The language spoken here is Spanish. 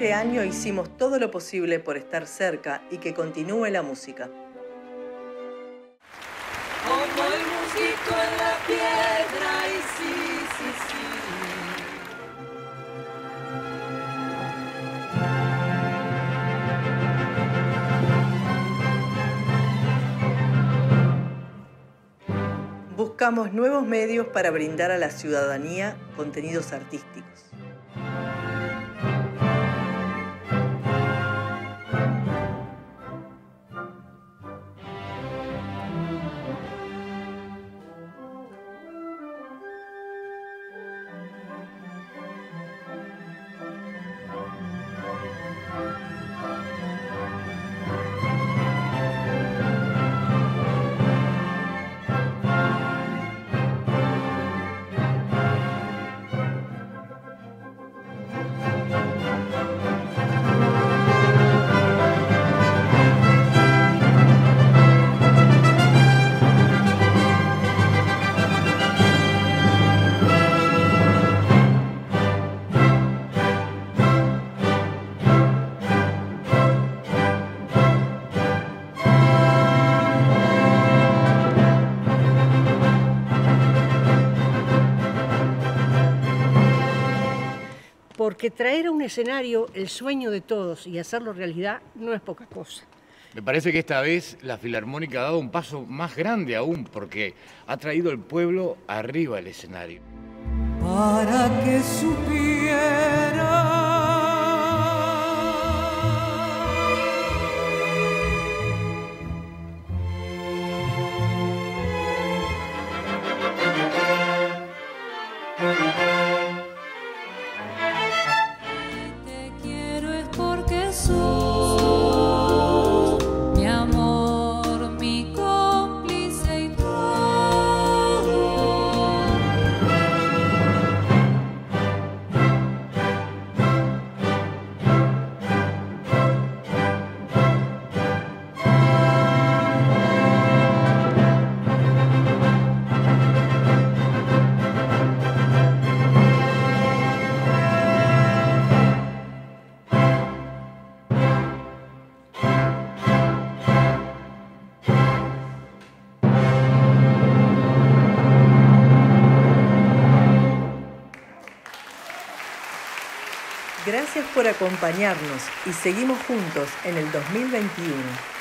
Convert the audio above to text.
Este año hicimos todo lo posible por estar cerca y que continúe la música. Como el músico en la piedra y sí, sí, sí. Buscamos nuevos medios para brindar a la ciudadanía contenidos artísticos. Porque traer a un escenario el sueño de todos y hacerlo realidad no es poca cosa. Me parece que esta vez la Filarmónica ha dado un paso más grande aún porque ha traído al pueblo arriba al escenario. Para que supiera. Gracias por acompañarnos y seguimos juntos en el 2021.